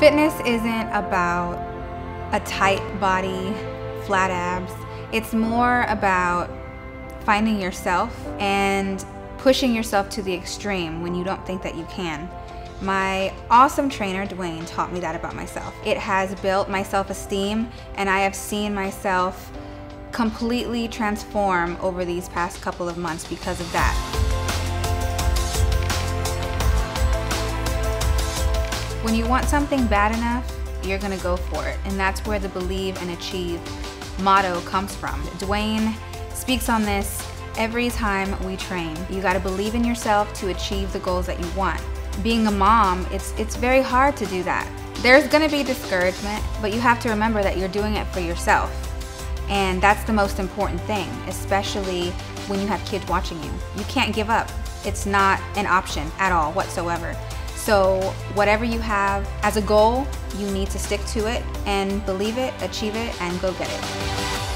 Fitness isn't about a tight body, flat abs. It's more about finding yourself and pushing yourself to the extreme when you don't think that you can. My awesome trainer, Dewayne, taught me that about myself. It has built my self-esteem and I have seen myself completely transform over these past couple of months because of that. When you want something bad enough, you're gonna go for it. And that's where the believe and achieve motto comes from. Dewayne speaks on this every time we train. You gotta believe in yourself to achieve the goals that you want being a mom, it's, it's very hard to do that. There's gonna be discouragement, but you have to remember that you're doing it for yourself. And that's the most important thing, especially when you have kids watching you. You can't give up. It's not an option at all whatsoever. So whatever you have as a goal, you need to stick to it and believe it, achieve it, and go get it.